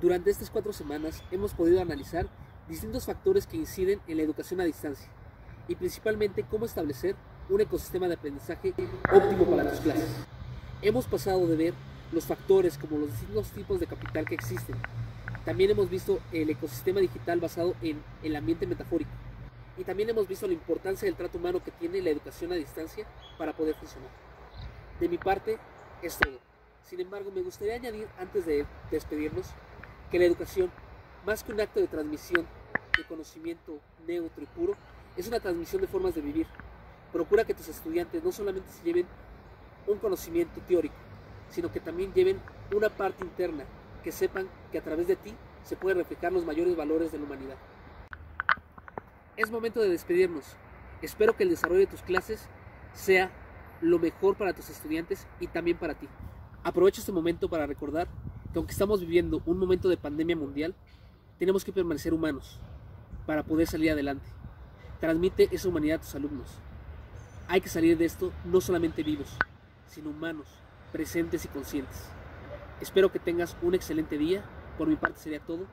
Durante estas cuatro semanas hemos podido analizar distintos factores que inciden en la educación a distancia y principalmente cómo establecer un ecosistema de aprendizaje óptimo para tus clases. Hemos pasado de ver los factores como los distintos tipos de capital que existen. También hemos visto el ecosistema digital basado en el ambiente metafórico. Y también hemos visto la importancia del trato humano que tiene la educación a distancia para poder funcionar. De mi parte, es todo. Sin embargo, me gustaría añadir antes de despedirnos que la educación, más que un acto de transmisión de conocimiento neutro y puro, es una transmisión de formas de vivir. Procura que tus estudiantes no solamente se lleven un conocimiento teórico, sino que también lleven una parte interna, que sepan que a través de ti se pueden reflejar los mayores valores de la humanidad. Es momento de despedirnos. Espero que el desarrollo de tus clases sea lo mejor para tus estudiantes y también para ti. Aprovecho este momento para recordar que aunque estamos viviendo un momento de pandemia mundial, tenemos que permanecer humanos para poder salir adelante. Transmite esa humanidad a tus alumnos. Hay que salir de esto no solamente vivos, sino humanos, presentes y conscientes. Espero que tengas un excelente día. Por mi parte sería todo.